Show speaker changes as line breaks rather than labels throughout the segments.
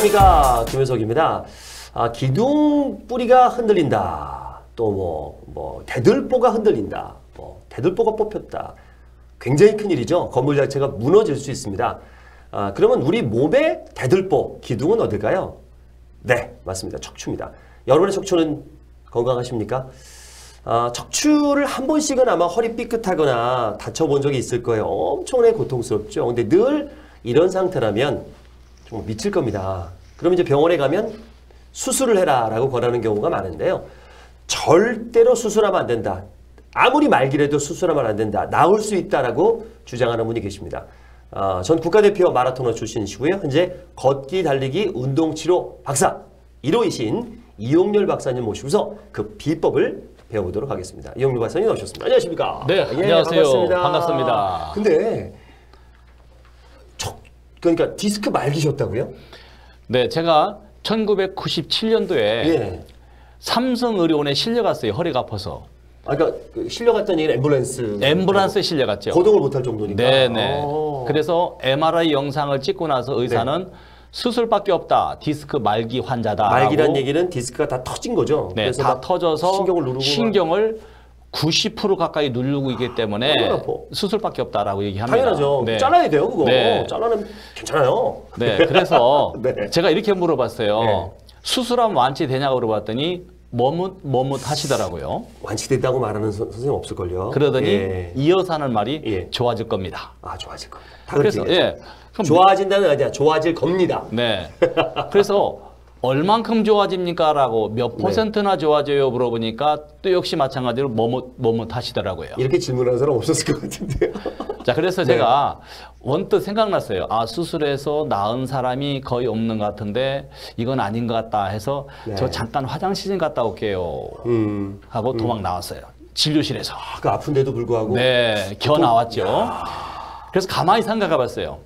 안녕하십니까 김현석입니다. 아, 기둥 뿌리가 흔들린다. 또뭐 뭐 대들보가 흔들린다. 뭐 대들보가 뽑혔다. 굉장히 큰 일이죠. 건물 자체가 무너질 수 있습니다. 아, 그러면 우리 몸의 대들보 기둥은 어딜까요? 네, 맞습니다. 척추입니다. 여러분의 척추는 건강하십니까? 아, 척추를 한 번씩은 아마 허리 삐끗하거나 다쳐본 적이 있을 거예요. 엄청나게 고통스럽죠. 근데 늘 이런 상태라면 정말 미칠 겁니다. 그럼 이제 병원에 가면 수술을 해라라고 권하는 경우가 많은데요. 절대로 수술하면 안 된다. 아무리 말기라도 수술하면 안 된다. 나을 수 있다라고 주장하는 분이 계십니다. 아, 전 국가대표 마라토너 출신이시고요. 현재 걷기, 달리기, 운동치료 박사 1호이신 이용렬 박사님 모시고서 그 비법을 배워보도록 하겠습니다. 이용렬 박사님 나오셨습니다. 안녕하십니까?
네, 안녕하세요. 반갑습니다.
근데 척, 그러니까 디스크 말기셨다고요?
네, 제가 1997년도에
예.
삼성의료원에 실려갔어요. 허리가 아파서.
아까 그러니까 그 실려갔던 얘기는 앰뷸런스.
앰뷸런스에 실려갔죠.
거동을 못할 정도니까.
네, 네.
어.
그래서 MRI 영상을 찍고 나서 의사는 수술밖에 없다. 디스크 말기 환자다.
말기란 얘기는 디스크가 다 터진 거죠.
네,
다막
터져서
신경을 누르고
신경을 90% 가까이 누르고 있기 때문에
얼마나 아파.
수술밖에 없다라고 얘기합니다.
당연하죠.
네.
잘라야 돼요, 그거.
네.
잘라면 괜찮아요.
네, 그래서
네.
제가 이렇게 물어봤어요.
네.
수술하면 완치되냐고 물어봤더니 머뭇 머뭇 하시더라고요.
완치됐다고 말하는 선, 선생님 없을걸요.
그러더니
예.
이어서 하는 말이
예.
좋아질 겁니다.
아, 좋아질 거. 다 그렇게
그래서
얘기하죠.
예.
좋아진다는 아니야. 좋아질 겁니다.
네. 그래서 얼만큼 좋아집니까 라고
네.
몇 퍼센트나 좋아져요 물어보니까 또 역시 마찬가지로 머뭇 머뭇 하시더라고요.
이렇게 질문하는 사람 없었을 것 같은데요.
자, 그래서
네.
제가 원뜻 생각났어요. 아, 수술해서 나은 사람이 거의 없는 것 같은데 이건 아닌 것 같다 해서
네.
저 잠깐 화장실 좀 갔다 올게요.
음.
하고 도망 나왔어요. 진료실에서.
아, 그 아픈데도 불구하고.
네, 겨 나왔죠. 그래서 가만히 생각해 봤어요.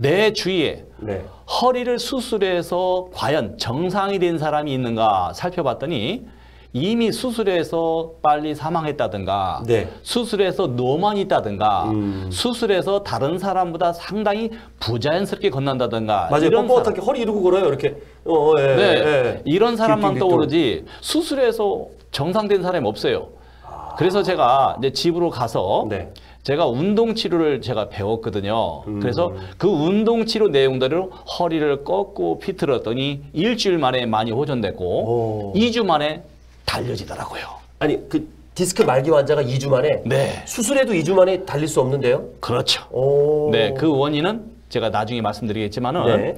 내 주위에
네.
허리를 수술해서 과연 정상이 된 사람이 있는가 살펴봤더니 이미 수술해서 빨리 사망했다든가
네.
수술해서 노만 있다든가
음.
수술해서 다른 사람보다 상당히 부자연스럽게 건넌다든가
맞아요.
이런
뻣뻣하게 허리 이러고 걸어요. 이렇게. 어, 예,
네,
예.
이런 사람만
뒷 뒷 뒷
떠오르지 수술해서 정상된 사람이 없어요. 그래서 제가 이제 집으로 가서
네.
제가 운동 치료를 제가 배웠거든요.
음.
그래서 그 운동 치료 내용대로 허리를 꺾고 비틀었더니 일주일 만에 많이 호전됐고
오.
2주 만에 달려지더라고요.
아니, 그 디스크 말기 환자가 2주 만에
네,
수술해도 2주 만에 달릴 수 없는데요?
그렇죠.
오.
네, 그 원인은 제가 나중에 말씀드리겠지만은
네.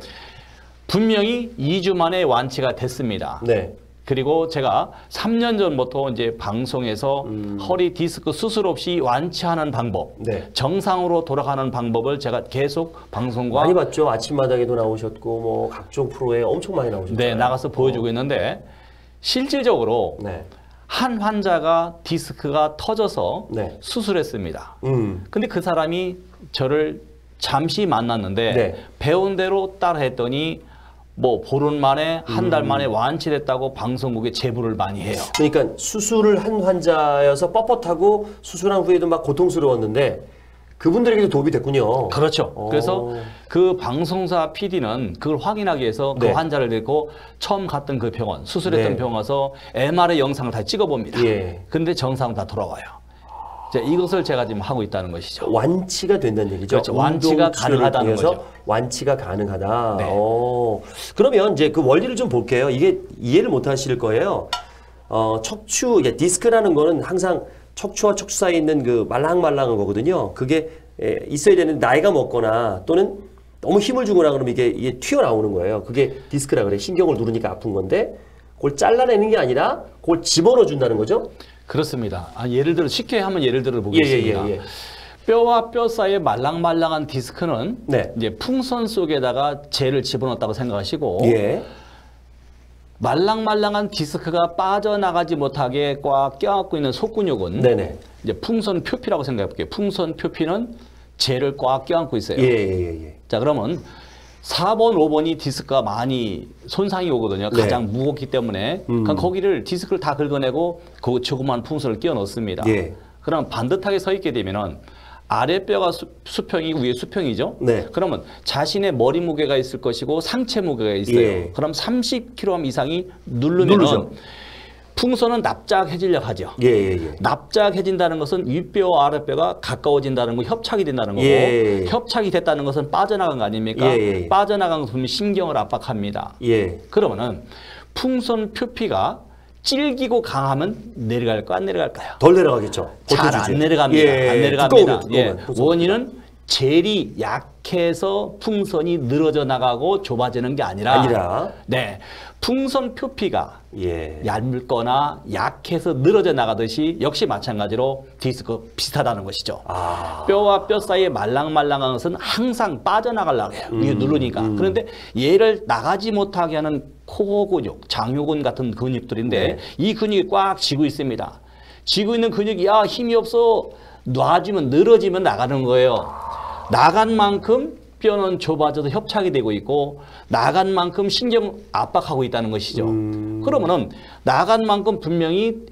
분명히 2주 만에 완치가 됐습니다.
네.
그리고 제가 3년 전부터 이제 방송에서 허리 디스크 수술 없이 완치하는 방법,
네.
정상으로 돌아가는 방법을 제가 계속 방송과
많이 봤죠. 아침마당에도 나오셨고 뭐 각종 프로에 엄청 많이 나오셨죠.
네, 나가서 보여주고 있는데 실질적으로
네.
한 환자가 디스크가 터져서
네.
수술했습니다.
음.
근데 그 사람이 저를 잠시 만났는데
네.
배운 대로 따라 했더니 뭐 보름 만에 한
음.
달 만에 완치됐다고 방송국에 제보를 많이 해요.
그러니까 수술을 한 환자여서 뻣뻣하고 수술한 후에도 막 고통스러웠는데 그분들에게도 도움이 됐군요.
그렇죠.
오.
그래서 그 방송사 PD는 그걸 확인하기 위해서 그
네.
환자를 데리고 처음 갔던 그 병원, 수술했던
네.
병원 가서 MRI 영상을 다 찍어봅니다.
예.
근데 정상 다 돌아와요. 자, 이것을 제가 지금 하고 있다는 것이죠.
완치가 된다는 얘기죠.
그렇죠. 완치가 가능하다는 거죠.
완치가 가능하다.
네.
어. 그러면 이제 그 원리를 좀 볼게요. 이게 이해를 못 하실 거예요. 어, 척추, 이게 디스크라는 거는 항상 척추와 척추 사이에 있는 그 말랑말랑한 거거든요. 그게 에, 있어야 되는 나이가 먹거나 또는 너무 힘을 주거나 그러면 이게, 이게 튀어나오는 거예요. 그게 디스크라 그래. 신경을 누르니까 아픈 건데 그걸 잘라내는 게 아니라 그걸 집어넣어 준다는 거죠.
그렇습니다. 아, 예를 들어 쉽게 한번 예를 들어
예, 예,
보겠습니다.
예, 예.
뼈와 뼈 사이에 말랑말랑한 디스크는
네.
이제 풍선 속에다가 젤을 집어넣었다고 생각하시고
예.
말랑말랑한 디스크가 빠져나가지 못하게 꽉 껴안고 있는 속근육은
네네.
이제 풍선 표피라고 생각해 볼게요. 풍선 표피는 젤을 꽉 껴안고 있어요.
예, 예, 예, 예.
자, 그러면 4번, 5번이 디스크가 많이 손상이 오거든요.
네.
가장 무겁기 때문에.
음.
그러니까 거기를 디스크를 다 긁어내고 그 조그만 풍선을 끼워 넣습니다.
예.
그럼 반듯하게 서 있게 되면은 아랫뼈가 수, 수평이고 위에 수평이죠.
네.
그러면 자신의 머리 무게가 있을 것이고 상체 무게가 있어요.
예.
그럼 30kg 이상이 누르면은
누르죠.
풍선은 납작해지려 하죠.
예, 예, 예.
납작해진다는 것은 윗뼈와 아랫뼈가 가까워진다는 거, 협착이 된다는 거고,
예.
협착이 됐다는 것은 빠져나간 거 아닙니까?
예, 예, 예.
빠져나간 것은 신경을 압박합니다.
예.
그러면은 풍선 표피가 찔기고 강하면 내려갈까 안 내려갈까요?
덜 내려가겠죠.
잘. 안 내려갑니다.
예,
안 내려갑니다.
두꺼우면,
예.
두꺼우면.
원인은 젤이 약해서 풍선이 늘어져 나가고 좁아지는 게 아니라,
아니라.
네 풍선 표피가
예.
얇거나 약해서 늘어져 나가듯이 역시 마찬가지로 디스크 비슷하다는 것이죠.
아.
뼈와 뼈 사이에 말랑말랑한 것은 항상 빠져나가려고 해요.
음,
이게 누르니까. 그런데 얘를 나가지 못하게 하는 코어 근육, 장요근 같은 근육들인데
네.
이 근육이 꽉 쥐고 있습니다. 쥐고 있는 근육이 야 힘이 없어 놔주면 늘어지면 나가는 거예요. 나간 만큼 뼈는 좁아져서 협착이 되고 있고 나간 만큼 신경 압박하고 있다는 것이죠.
음.
그러면은 나간 만큼 분명히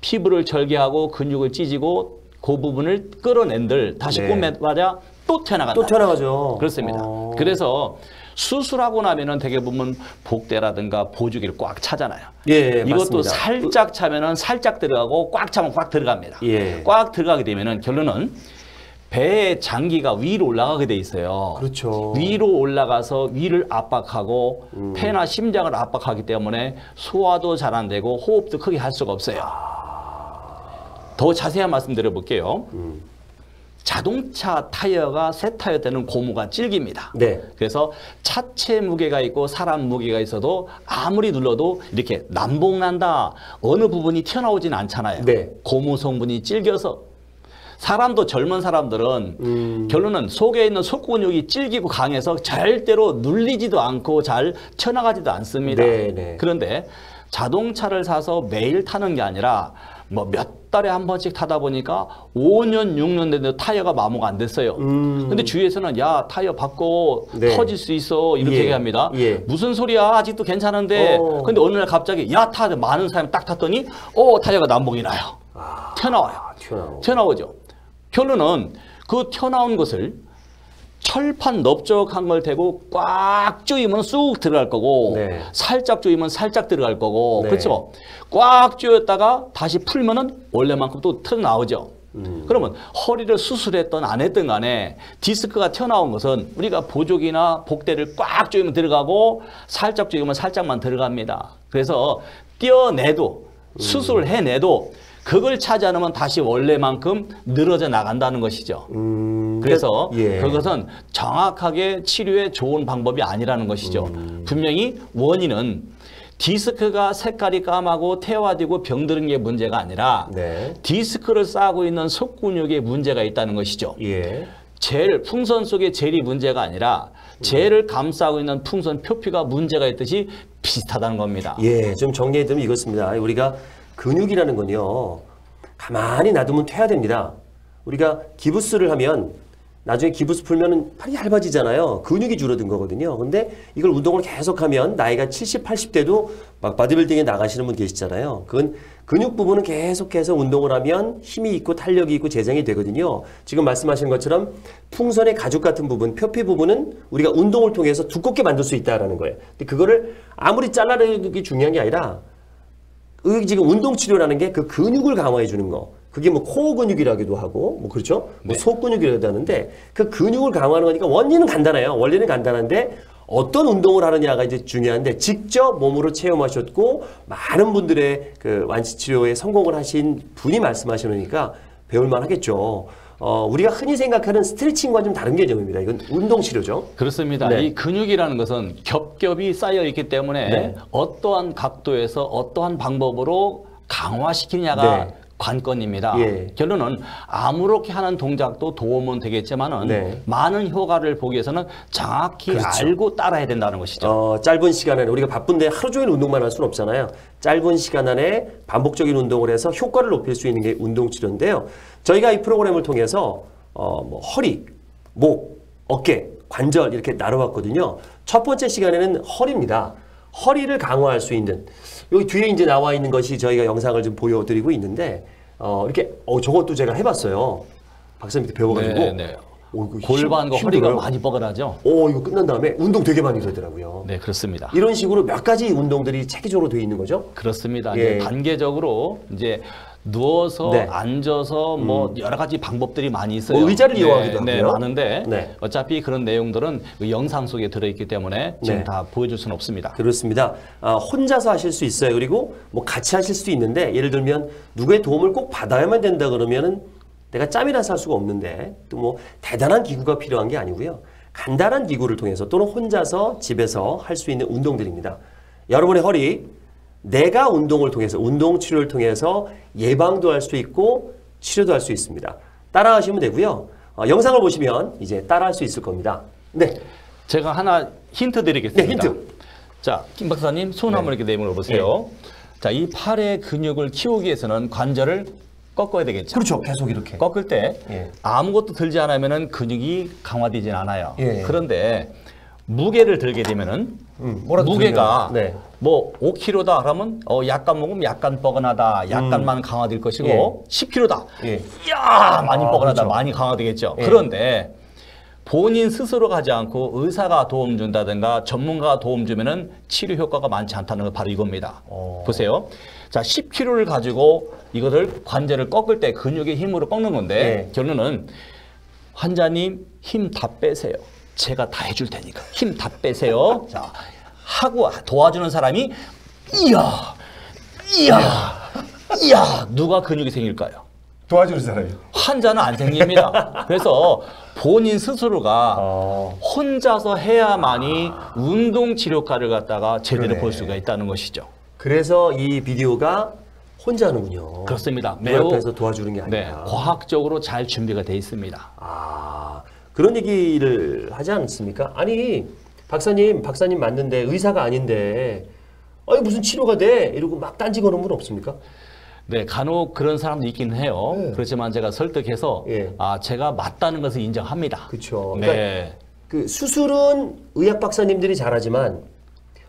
피부를 절개하고 근육을 찢고 그 부분을 끌어낸들 다시
네.
꼬매봐야 또 튀어나간다.
또 튀어나가죠.
그렇습니다.
어.
그래서 수술하고 나면은 대개 보면 복대라든가 보조기를 꽉 차잖아요.
예,
이것도
맞습니다.
살짝 차면은 살짝 들어가고 꽉 차면 꽉 들어갑니다.
예.
꽉 들어가게 되면은 결론은 배의 장기가 위로 올라가게 돼 있어요.
그렇죠.
위로 올라가서 위를 압박하고
음.
폐나 심장을 압박하기 때문에 소화도 잘 안 되고 호흡도 크게 할 수가 없어요. 더 자세한 말씀 드려볼게요.
음.
자동차 타이어가 새 타이어 때는 고무가 질깁니다.
네.
그래서 차체 무게가 있고 사람 무게가 있어도 아무리 눌러도 이렇게 남봉난다 어느 부분이 튀어나오진 않잖아요.
네.
고무 성분이 질겨서 사람도 젊은 사람들은
음.
결론은 속에 있는 속근육이 질기고 강해서 절대로 눌리지도 않고 잘 튀어나가지도 않습니다.
네, 네.
그런데 자동차를 사서 매일 타는 게 아니라 뭐 몇 달에 한 번씩 타다 보니까 5년, 6년 됐는데 타이어가 마모가 안 됐어요.
음.
근데 주위에서는 야, 타이어 바꿔
네.
터질 수 있어 이렇게
예,
얘기합니다.
예.
무슨 소리야? 아직도 괜찮은데.
어.
근데 어느 날 갑자기 야, 타 많은 사람이 딱 탔더니 어, 타이어가 남봉이 나요.
아,
튀어나와요.
튀어나오고.
튀어나오죠. 결론은 그 튀어나온 것을 철판 넓적한 걸 대고 꽉 조이면 쑥 들어갈 거고
네.
살짝 조이면 살짝 들어갈 거고
네.
그렇죠. 꽉 조였다가 다시 풀면은 원래만큼 또 튀어나오죠.
음.
그러면 허리를 수술했던 안 했던 간에 디스크가 튀어나온 것은 우리가 보조기나 복대를 꽉 조이면 들어가고 살짝 조이면 살짝만 들어갑니다. 그래서 떼어내도 수술을 해내도 그걸 차지 않으면 다시 원래만큼 늘어져 나간다는 것이죠.
음,
그래서
예.
그것은 정확하게 치료에 좋은 방법이 아니라는 것이죠.
음.
분명히 원인은 디스크가 색깔이 까마고 태화되고 병드는 게 문제가 아니라
네.
디스크를 쌓고 있는 속근육에 문제가 있다는 것이죠.
예.
젤, 풍선 속의 젤이 문제가 아니라 젤을 감싸고 있는 풍선 표피가 문제가 있듯이 비슷하다는 겁니다.
예, 좀 정리해드리면 이것입니다. 우리가 근육이라는 건요, 가만히 놔두면 퇴화됩니다. 우리가 기부스를 하면 나중에 기부스 풀면은 팔이 얇아지잖아요. 근육이 줄어든 거거든요. 근데 이걸 운동을 계속하면 나이가 70, 80대도 막 바디빌딩에 나가시는 분 계시잖아요. 그건 근육 부분은 계속해서 운동을 하면 힘이 있고 탄력이 있고 재생이 되거든요. 지금 말씀하신 것처럼 풍선의 가죽 같은 부분, 표피 부분은 우리가 운동을 통해서 두껍게 만들 수 있다라는 거예요. 근데 그거를 아무리 잘라내는 게 중요한 게 아니라 의 지금 운동 치료라는 게 그 근육을 강화해 주는 거. 그게 뭐 코어 근육이라기도 하고 뭐 그렇죠? 뭐속 근육이라기도 하는데 그 근육을 강화하는 거니까 원리는 간단해요. 원리는 간단한데 어떤 운동을 하느냐가 이제 중요한데 직접 몸으로 체험하셨고 많은 분들의 그 완치 치료에 성공을 하신 분이 말씀하시니까 배울 만하겠죠. 어, 우리가 흔히 생각하는 스트레칭과 좀 다른 개념입니다. 이건 운동 치료죠.
그렇습니다.
네.
이 근육이라는 것은 겹겹이 쌓여 있기 때문에
네.
어떠한 각도에서 어떠한 방법으로 강화시키냐가
네.
관건입니다.
예.
결론은 아무렇게 하는 동작도 도움은 되겠지만은
네.
많은 효과를 보기 위해서는 정확히
그렇죠.
알고 따라야 된다는 것이죠.
어, 짧은 시간 안에 우리가 바쁜데 하루 종일 운동만 할 수는 없잖아요. 짧은 시간 안에 반복적인 운동을 해서 효과를 높일 수 있는 게 운동 치료인데요. 저희가 이 프로그램을 통해서 어, 뭐 허리, 목, 어깨, 관절 이렇게 나눠봤거든요. 첫 번째 시간에는 허리입니다. 허리를 강화할 수 있는 여기 뒤에 이제 나와 있는 것이 저희가 영상을 좀 보여드리고 있는데 어, 이렇게 어, 저것도 제가 해봤어요. 박사님한테 배워가지고
네, 네.
오, 이거
골반과
힘-
허리가. 많이 뻐근하죠.
오 이거 끝난 다음에 운동 되게 많이 되더라고요.
네, 그렇습니다.
이런 식으로 몇 가지 운동들이 체계적으로 되어 있는 거죠.
그렇습니다.
예.
이제 단계적으로 이제 누워서
네.
앉아서 뭐 여러 가지 방법들이 많이 있어요.
뭐 의자를
네,
이용하기도
네,
하고요.
많은데
네.
어차피 그런 내용들은 그 영상 속에 들어있기 때문에 지금
네.
다 보여줄 수는 없습니다.
그렇습니다. 아, 혼자서 하실 수 있어요. 그리고 뭐 같이 하실 수도 있는데 예를 들면 누구의 도움을 꼭 받아야만 된다 그러면은 내가 짬이라서 할 수가 없는데 또 뭐 대단한 기구가 필요한 게 아니고요. 간단한 기구를 통해서 또는 혼자서 집에서 할 수 있는 운동들입니다. 여러분의 허리 내가 운동을 통해서 운동 치료를 통해서 예방도 할 수 있고 치료도 할 수 있습니다. 따라하시면 되고요. 어, 영상을 보시면 이제 따라할 수 있을 겁니다. 네.
제가 하나 힌트 드리겠습니다.
네, 힌트.
자, 김 박사님 손 한번 이렇게 내밀어 보세요. 자, 이 팔의 근육을 키우기 위해서는 관절을 꺾어야 되겠죠.
그렇죠. 계속 이렇게.
꺾을 때
예.
아무것도 들지 않으면 근육이 강화되진 않아요.
예.
그런데 무게를 들게 되면은
음,
무게가
네.
뭐 5kg다 그러면 어 약간 먹으면 약간 뻐근하다, 약간만 강화될 것이고 10kg다.
음. 예.
이야 많이
아,
뻐근하다,
그렇죠.
많이 강화되겠죠.
예.
그런데 본인 스스로 가지 않고 의사가 도움 준다든가 전문가가 도움 주면은 치료 효과가 많지 않다는 건 바로 이겁니다.
어.
보세요. 자, 10kg를 가지고 이거를 관절을 꺾을 때 근육의 힘으로 꺾는 건데
네.
결론은 환자님 힘 다 빼세요. 제가 다 해줄 테니까 힘 다 빼세요. 자, 하고 도와주는 사람이 이야, 이야, 이야 누가 근육이 생길까요?
도와주는 사람이.
환자는 안 생깁니다. 그래서 본인 스스로가
어.
혼자서 해야만이 운동 치료과를 갖다가 제대로
그러네.
볼 수가 있다는 것이죠.
그래서 이 비디오가 혼자 하는군요.
그렇습니다. 매우
옆에서 도와주는 게
네,
아니라.
과학적으로 잘 준비가 돼 있습니다.
아 그런 얘기를 하지 않습니까? 아니 박사님 박사님 맞는데 의사가 아닌데 아니 무슨 치료가 돼 이러고 막 딴지 거는 분 없습니까?
네, 간혹 그런 사람도 있기는 해요.
네.
그렇지만 제가 설득해서
예.
아 제가 맞다는 것을 인정합니다.
그렇죠.
네,
그 수술은 의학 박사님들이 잘하지만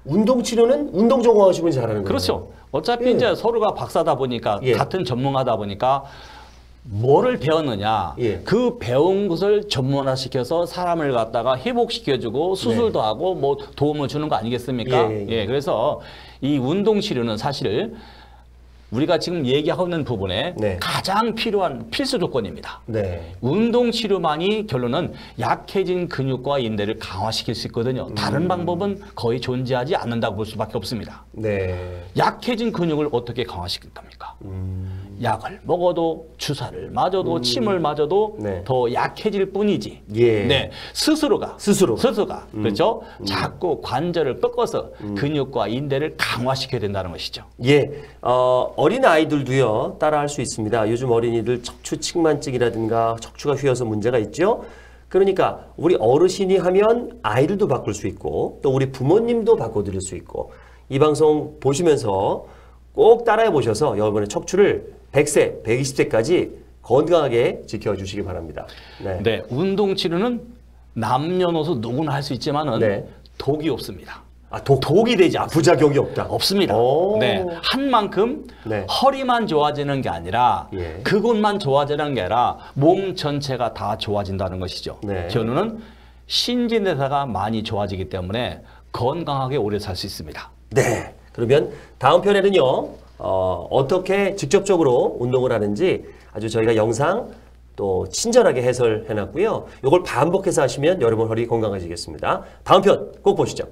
운동 치료는 운동 전공하시는 분이 잘하는 거예요.
그렇죠. 어차피
예.
이제 서로가 박사다 보니까
예.
같은 전문가다 보니까 뭐를 배웠느냐
예.
그 배운 것을 전문화 시켜서 사람을 갖다가 회복시켜주고 수술도 하고 뭐 도움을 주는 거 아니겠습니까?
네. 예, 예, 예.
그래서 이 운동 치료는 사실 우리가 지금 얘기하고 있는 부분에
네.
가장 필요한 필수 조건입니다.
네.
운동 치료만이 결론은 약해진 근육과 인대를 강화시킬 수 있거든요.
음.
다른 방법은 거의 존재하지 않는다고 볼 수밖에 없습니다.
네.
약해진 근육을 어떻게 강화시킬 겁니까?
음.
약을 먹어도 주사를 맞아도 침을 맞아도
네.
더 약해질 뿐이지.
예.
네, 스스로가
스스로.
스스로가 그렇죠. 자꾸 관절을 꺾어서 근육과 인대를 강화시켜야 된다는 것이죠.
예, 어, 어린 아이들도요 따라할 수 있습니다. 요즘 어린이들 척추 측만증이라든가 척추가 휘어서 문제가 있죠. 그러니까 우리 어르신이 하면 아이들도 바꿀 수 있고 또 우리 부모님도 바꿔 드릴 수 있고 이 방송 보시면서 꼭 따라해 보셔서 여러분의 척추를 100세, 120세까지 건강하게 지켜주시기 바랍니다. 네.
네, 운동 치료는 남녀노소 누구나 할 수 있지만은
네.
독이 없습니다.
아, 독,
독이 되지 않습니다.
부작용이 없다.
없습니다.
오.
네. 한 만큼
네.
허리만 좋아지는 게 아니라
예.
그곳만 좋아지는 게 아니라 몸 전체가 다 좋아진다는 것이죠.
네.
결론은 신진대사가 많이 좋아지기 때문에 건강하게 오래 살 수 있습니다.
네. 그러면 다음 편에는요, 어, 어떻게 직접적으로 운동을 하는지 아주 저희가 영상 또 친절하게 해설해 놨고요. 이걸 반복해서 하시면 여러분 허리 건강해지겠습니다. 다음 편 꼭 보시죠.